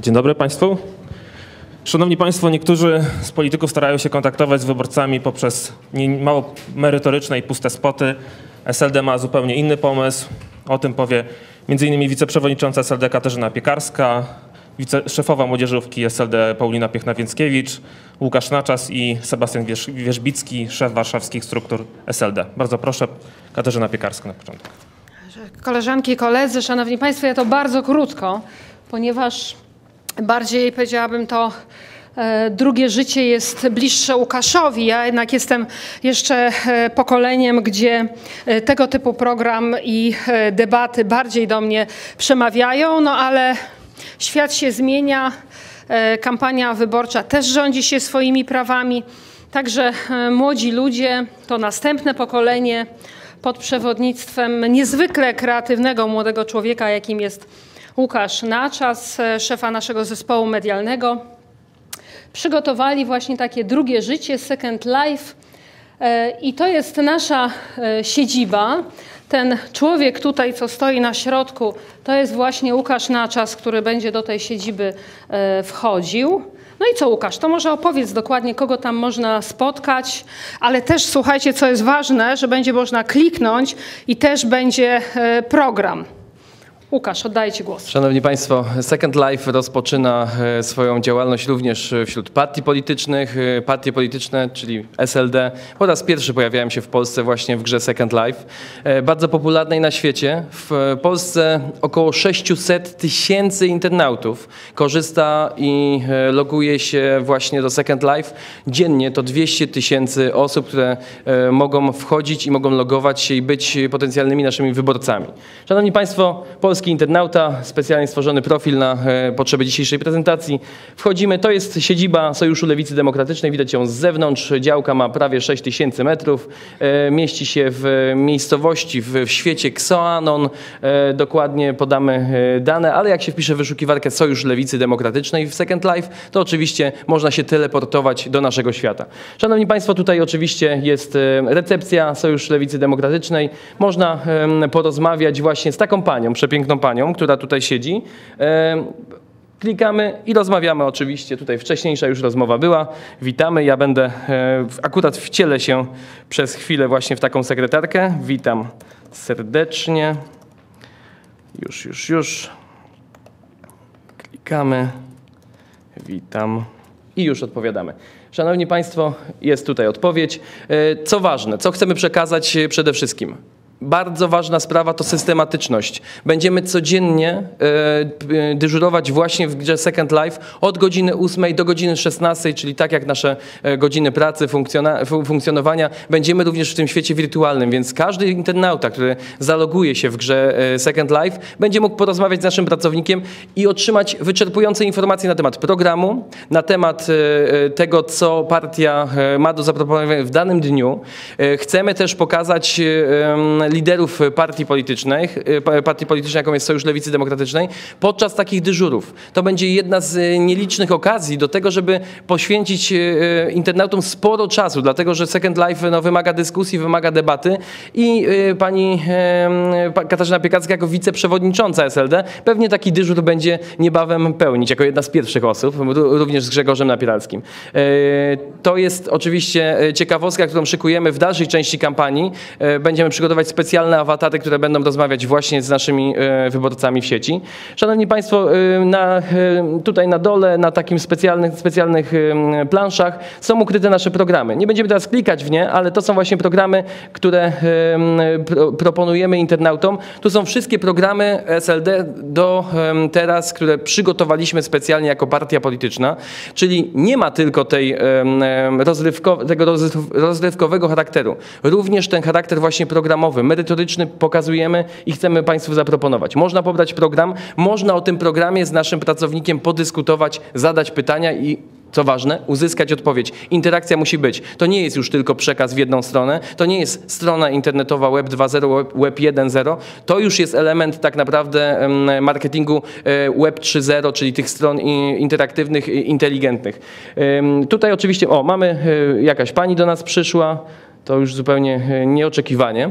Dzień dobry Państwu. Szanowni Państwo, niektórzy z polityków starają się kontaktować z wyborcami poprzez mało merytoryczne i puste spoty. SLD ma zupełnie inny pomysł. O tym powie m.in. wiceprzewodnicząca SLD Katarzyna Piekarska, szefowa młodzieżówki SLD Paulina Piechna-Więckiewicz, Łukasz Naczas i Sebastian Wierzbicki, szef warszawskich struktur SLD. Bardzo proszę, Katarzyna Piekarska na początek. Koleżanki i koledzy, szanowni państwo, ja to bardzo krótko, ponieważ bardziej powiedziałabym to e, drugie życie jest bliższe Łukaszowi. Ja jednak jestem jeszcze e, pokoleniem, gdzie e, tego typu program i debaty bardziej do mnie przemawiają, no ale świat się zmienia, kampania wyborcza też rządzi się swoimi prawami. Także młodzi ludzie, to następne pokolenie pod przewodnictwem niezwykle kreatywnego młodego człowieka, jakim jest Łukasz Naczas, e, szefa naszego zespołu medialnego, przygotowali właśnie takie drugie życie, Second Life. E, I to jest nasza e, siedziba. Ten człowiek tutaj, co stoi na środku, to jest właśnie Łukasz Naczas, który będzie do tej siedziby wchodził. No i co Łukasz, to może opowiedz dokładnie, kogo tam można spotkać, ale też słuchajcie, co jest ważne, że będzie można kliknąć i też będzie program. Łukasz, oddaję Ci głos. Szanowni Państwo, Second Life rozpoczyna e, swoją działalność również wśród partii politycznych. E, partie polityczne, czyli SLD, po raz pierwszy pojawiają się w Polsce właśnie w grze Second Life. E, bardzo popularnej na świecie. W Polsce około 600 tysięcy internautów korzysta i loguje się właśnie do Second Life. Dziennie to 200 tysięcy osób, które mogą wchodzić i mogą logować się i być potencjalnymi naszymi wyborcami. Szanowni Państwo, Polska polski internauta, specjalnie stworzony profil na e, potrzeby dzisiejszej prezentacji. Wchodzimy, to jest siedziba Sojuszu Lewicy Demokratycznej, widać ją z zewnątrz. Działka ma prawie 6 tysięcy metrów, e, mieści się w miejscowości w świecie Xoanon. E, dokładnie podamy dane, ale jak się wpisze w wyszukiwarkę Sojusz Lewicy Demokratycznej w Second Life, to oczywiście można się teleportować do naszego świata. Szanowni Państwo, tutaj oczywiście jest recepcja Sojusz Lewicy Demokratycznej. Można porozmawiać właśnie z taką panią, przepiękną piękną panią, która tutaj siedzi. E, klikamy i rozmawiamy oczywiście. Tutaj wcześniejsza już rozmowa była. Witamy. Ja będę e, akurat wcielę się przez chwilę właśnie w taką sekretarkę. Witam serdecznie. Już, już, już. Klikamy. Witam. I już odpowiadamy. Szanowni Państwo, jest tutaj odpowiedź. E, co ważne, co chcemy przekazać przede wszystkim? Bardzo ważna sprawa to systematyczność. Będziemy codziennie e, dyżurować właśnie w grze Second Life od godziny 8 do godziny 16, czyli tak jak nasze e, godziny pracy, funkcjonowania. Będziemy również w tym świecie wirtualnym, więc każdy internauta, który zaloguje się w grze e, Second Life, będzie mógł porozmawiać z naszym pracownikiem i otrzymać wyczerpujące informacje na temat programu, na temat tego, co partia ma do zaproponowania w danym dniu. Chcemy też pokazać liderów partii politycznych, y, partii politycznej, jaką jest Sojusz Lewicy Demokratycznej, podczas takich dyżurów. To będzie jedna z y, nielicznych okazji do tego, żeby poświęcić internautom sporo czasu, dlatego że Second Life no, wymaga dyskusji, wymaga debaty i pani Katarzyna Piekacka jako wiceprzewodnicząca SLD pewnie taki dyżur będzie niebawem pełnić, jako jedna z pierwszych osób, również z Grzegorzem Napieralskim. To jest oczywiście ciekawostka, którą szykujemy w dalszej części kampanii. Będziemy przygotować specjalne awatary, które będą rozmawiać właśnie z naszymi e, wyborcami w sieci. Szanowni Państwo, e, na, e, tutaj na dole, na takim specjalnych, specjalnych planszach są ukryte nasze programy. Nie będziemy teraz klikać w nie, ale to są właśnie programy, które proponujemy internautom. Tu są wszystkie programy SLD do teraz, które przygotowaliśmy specjalnie jako partia polityczna, czyli nie ma tylko tej rozrywko, tego rozrywkowego charakteru, również ten charakter właśnie programowy, merytoryczny pokazujemy i chcemy Państwu zaproponować. Można pobrać program, można o tym programie z naszym pracownikiem podyskutować, zadać pytania i co ważne, uzyskać odpowiedź. Interakcja musi być. To nie jest już tylko przekaz w jedną stronę, to nie jest strona internetowa Web 2.0, Web 1.0, to już jest element tak naprawdę marketingu e, Web 3.0, czyli tych stron interaktywnych, inteligentnych. Tutaj oczywiście, o, mamy e, jakaś pani do nas przyszła, To już zupełnie e, nieoczekiwanie.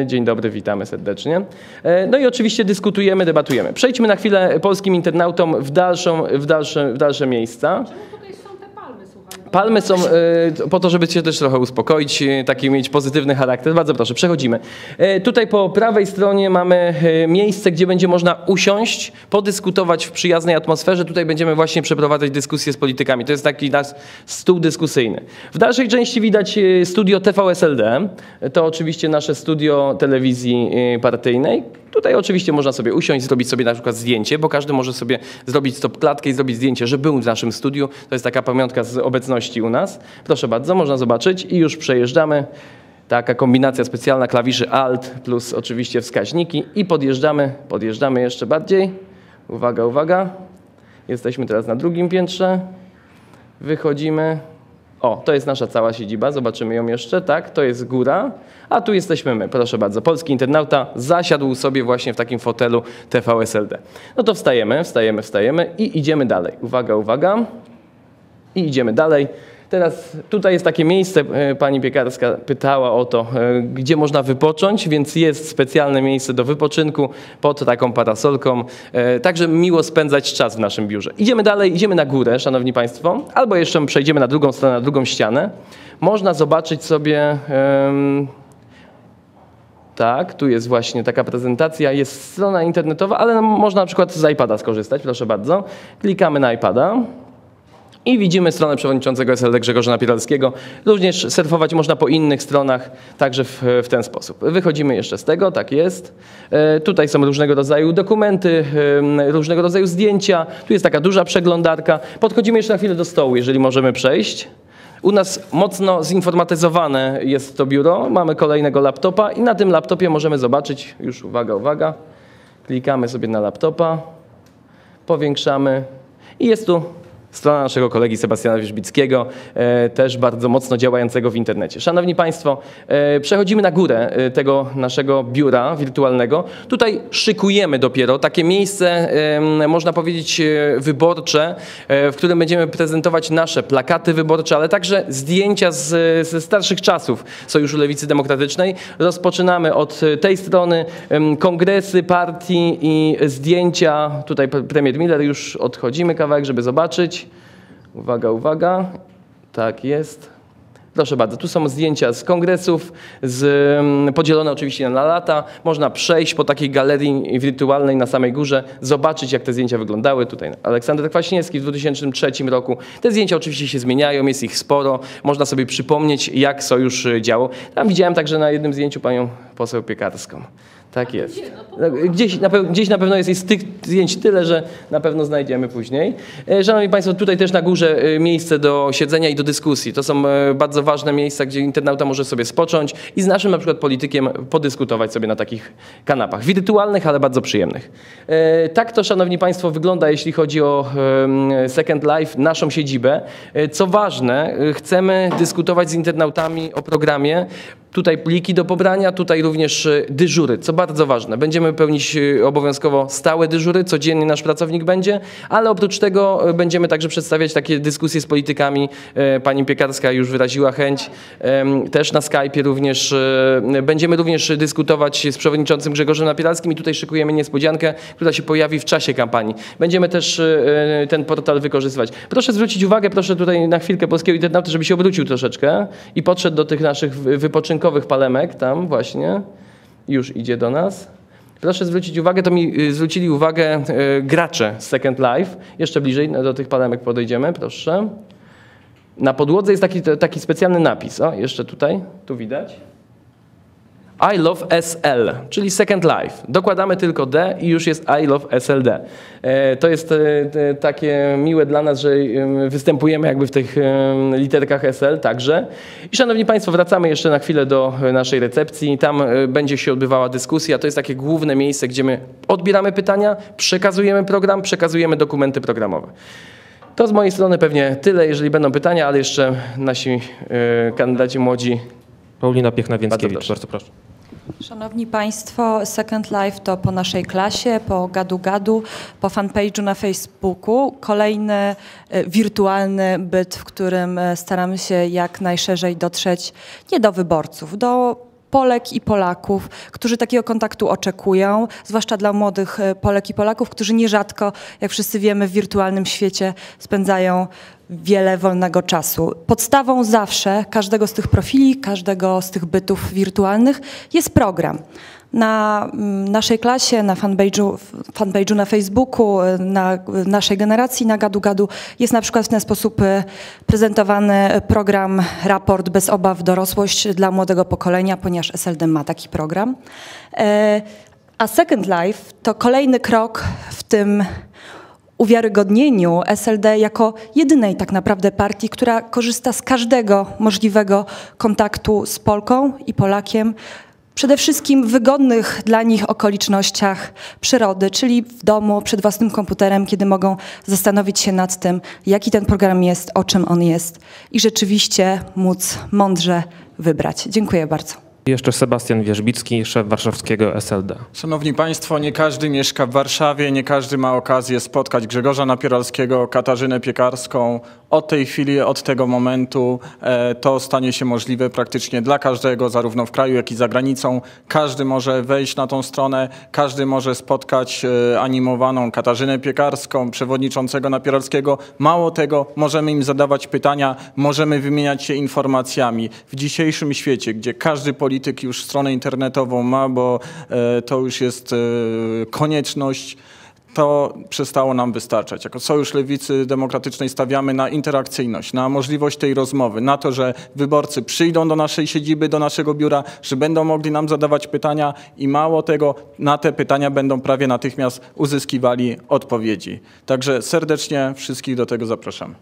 E, Dzień dobry, witamy serdecznie. E, No i oczywiście dyskutujemy, debatujemy. Przejdźmy na chwilę polskim internautom w, dalszą, w, dalsze, w dalsze miejsca. Tutaj są te palmy, słuchaj. Palmy są e, po to, żeby cię też trochę uspokoić, e, taki mieć pozytywny charakter. Bardzo proszę, przechodzimy. E, Tutaj po prawej stronie mamy e, miejsce, gdzie będzie można usiąść, podyskutować w przyjaznej atmosferze. Tutaj będziemy właśnie przeprowadzać dyskusje z politykami. To jest taki nasz stół dyskusyjny. W dalszej części widać studio TVSLD. To oczywiście nasze studio telewizji partyjnej. Tutaj oczywiście można sobie usiąść, zrobić sobie na przykład zdjęcie, bo każdy może sobie zrobić stop klatkę i zrobić zdjęcie, że był w naszym studiu. To jest taka pamiątka z obecności u nas. Proszę bardzo, można zobaczyć i już przejeżdżamy. Taka kombinacja specjalna klawiszy Alt plus oczywiście wskaźniki i podjeżdżamy, podjeżdżamy jeszcze bardziej. Uwaga, uwaga. Jesteśmy teraz na drugim piętrze. Wychodzimy. O, to jest nasza cała siedziba, zobaczymy ją jeszcze, tak, to jest góra, a tu jesteśmy my, proszę bardzo. Polski internauta zasiadł sobie właśnie w takim fotelu TVSLD. No to wstajemy, wstajemy, wstajemy i idziemy dalej. Uwaga, uwaga. I idziemy dalej. Teraz tutaj jest takie miejsce, e, pani piekarska pytała o to, e, gdzie można wypocząć, więc jest specjalne miejsce do wypoczynku pod taką parasolką. E, Także miło spędzać czas w naszym biurze. Idziemy dalej, idziemy na górę, szanowni państwo, albo jeszcze przejdziemy na drugą stronę, na drugą ścianę. Można zobaczyć sobie tak, tu jest właśnie taka prezentacja, jest strona internetowa, ale można na przykład z iPada skorzystać, proszę bardzo. Klikamy na iPada. I widzimy stronę przewodniczącego SLD Grzegorza Napieralskiego. Również surfować można po innych stronach, także w, w ten sposób. Wychodzimy jeszcze z tego, tak jest. E, tutaj są różnego rodzaju dokumenty, różnego rodzaju zdjęcia. Tu jest taka duża przeglądarka. Podchodzimy jeszcze na chwilę do stołu, jeżeli możemy przejść. U nas mocno zinformatyzowane jest to biuro. Mamy kolejnego laptopa i na tym laptopie możemy zobaczyć, już uwaga, uwaga, klikamy sobie na laptopa, powiększamy i jest tu strona naszego kolegi Sebastiana Wierzbickiego, e, też bardzo mocno działającego w internecie. Szanowni Państwo, e, przechodzimy na górę e, tego naszego biura wirtualnego. Tutaj szykujemy dopiero takie miejsce, można powiedzieć, wyborcze, w którym będziemy prezentować nasze plakaty wyborcze, ale także zdjęcia z, ze starszych czasów Sojuszu Lewicy Demokratycznej. Rozpoczynamy od tej strony kongresy partii i zdjęcia. Tutaj pre- premier Miller już odchodzimy kawałek, żeby zobaczyć. Uwaga, uwaga. Tak jest. Proszę bardzo, tu są zdjęcia z kongresów, z, mm, podzielone oczywiście na lata. Można przejść po takiej galerii wirtualnej na samej górze, zobaczyć jak te zdjęcia wyglądały. Tutaj Aleksander Kwaśniewski w 2003 roku. Te zdjęcia oczywiście się zmieniają, jest ich sporo. Można sobie przypomnieć jak sojusz y, działał. Tam widziałem także na jednym zdjęciu panią poseł Piekarską. Tak jest. No, Gdzieś na, pew- gdzieś na pewno jest, jest tych zdjęć tyle, że na pewno znajdziemy później. E, Szanowni Państwo, tutaj też na górze e, miejsce do siedzenia i do dyskusji. To są e, bardzo ważne miejsca, gdzie internauta może sobie spocząć i z naszym na przykład politykiem podyskutować sobie na takich kanapach. Wirtualnych, ale bardzo przyjemnych. Tak to, Szanowni Państwo, wygląda, jeśli chodzi o Second Life, naszą siedzibę. Co ważne, chcemy dyskutować z internautami o programie. Tutaj pliki do pobrania, tutaj również e, dyżury, co bardzo ważne. Będziemy pełnić e, obowiązkowo stałe dyżury, codziennie nasz pracownik będzie, ale oprócz tego e, będziemy także przedstawiać takie dyskusje z politykami. Pani Piekarska już wyraziła chęć, też na Skype'ie również. Będziemy również dyskutować z przewodniczącym Grzegorzem Napieralskim i tutaj szykujemy niespodziankę, która się pojawi w czasie kampanii. Będziemy też ten portal wykorzystywać. Proszę zwrócić uwagę, proszę tutaj na chwilkę polskiego internauta, żeby się obrócił troszeczkę i podszedł do tych naszych wy- wypoczynkowych palemek, tam właśnie, już idzie do nas. Proszę zwrócić uwagę, to mi y, zwrócili uwagę y, gracze z Second Life. Jeszcze bliżej no, do tych palemek podejdziemy, proszę. Na podłodze jest taki, taki specjalny napis. O, jeszcze tutaj, tu widać. I love SL, czyli Second Life. Dokładamy tylko D i już jest I love SLD. E, To jest e, takie miłe dla nas, że em, występujemy jakby w tych literkach SL także. I szanowni Państwo, wracamy jeszcze na chwilę do e, naszej recepcji. Tam będzie się odbywała dyskusja. To jest takie główne miejsce, gdzie my odbieramy pytania, przekazujemy program, przekazujemy dokumenty programowe. To z mojej strony pewnie tyle, jeżeli będą pytania, ale jeszcze nasi kandydaci młodzi Paulina Bardzo Piechna-Więckiewicz, proszę. bardzo proszę. Szanowni Państwo, Second Life to po naszej klasie, po gadu gadu, po fanpage'u na Facebooku. Kolejny e, wirtualny byt, w którym e, staramy się jak najszerzej dotrzeć nie do wyborców, do Polek i Polaków, którzy takiego kontaktu oczekują, zwłaszcza dla młodych e, Polek i Polaków, którzy nierzadko, jak wszyscy wiemy, w wirtualnym świecie spędzają wiele wolnego czasu. Podstawą zawsze każdego z tych profili, każdego z tych bytów wirtualnych jest program. Na mm, naszej klasie, na fanpage'u, fanpage'u na Facebooku, y, na naszej generacji, na Gadu Gadu jest na przykład w ten sposób y, prezentowany program Raport bez obaw dorosłość dla młodego pokolenia, ponieważ SLD ma taki program. E, A Second Life to kolejny krok w tym uwiarygodnieniu SLD jako jedynej tak naprawdę partii, która korzysta z każdego możliwego kontaktu z Polką i Polakiem, przede wszystkim wygodnych dla nich okolicznościach przyrody, czyli w domu, przed własnym komputerem, kiedy mogą zastanowić się nad tym, jaki ten program jest, o czym on jest i rzeczywiście móc mądrze wybrać. Dziękuję bardzo. Jeszcze Sebastian Wierzbicki, szef warszawskiego SLD. Szanowni Państwo, nie każdy mieszka w Warszawie, nie każdy ma okazję spotkać Grzegorza Napieralskiego, Katarzynę Piekarską. Od tej chwili, od tego momentu e, to stanie się możliwe praktycznie dla każdego, zarówno w kraju, jak i za granicą. Każdy może wejść na tą stronę, każdy może spotkać e, animowaną Katarzynę Piekarską, przewodniczącego Napieralskiego. Mało tego, możemy im zadawać pytania, możemy wymieniać się informacjami. W dzisiejszym świecie, gdzie każdy polityk już stronę internetową ma, bo e, to już jest e, konieczność, to przestało nam wystarczać. Jako Sojusz Lewicy Demokratycznej stawiamy na interakcyjność, na możliwość tej rozmowy, na to, że wyborcy przyjdą do naszej siedziby, do naszego biura, że będą mogli nam zadawać pytania i mało tego, na te pytania będą prawie natychmiast uzyskiwali odpowiedzi. Także serdecznie wszystkich do tego zapraszamy.